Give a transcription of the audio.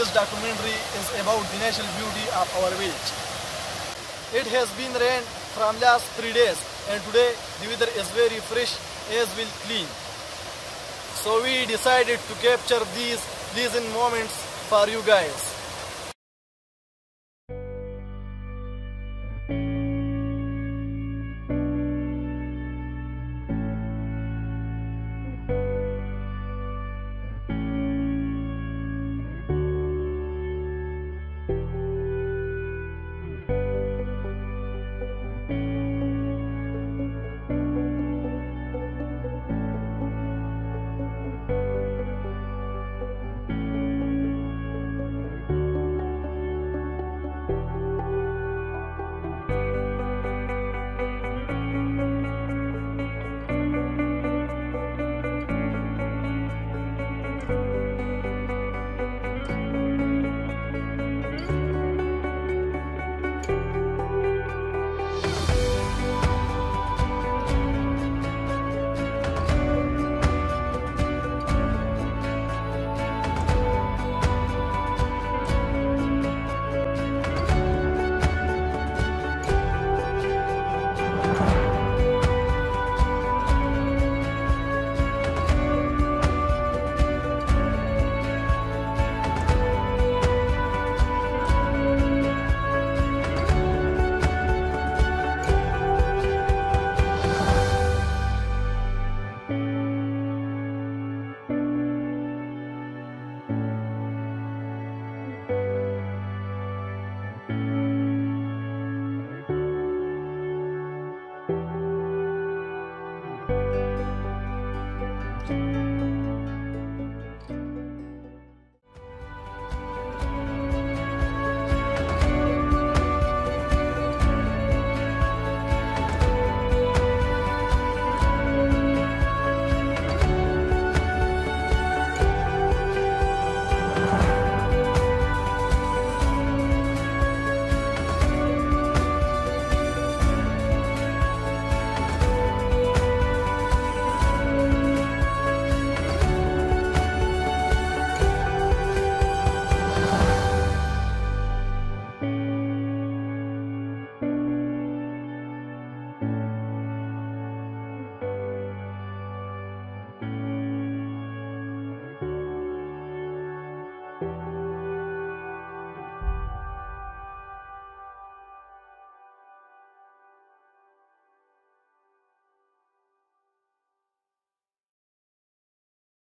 This documentary is about the natural beauty of our village. It has been rain from last three days and today the weather is very fresh as well clean. So we decided to capture these pleasant moments for you guys.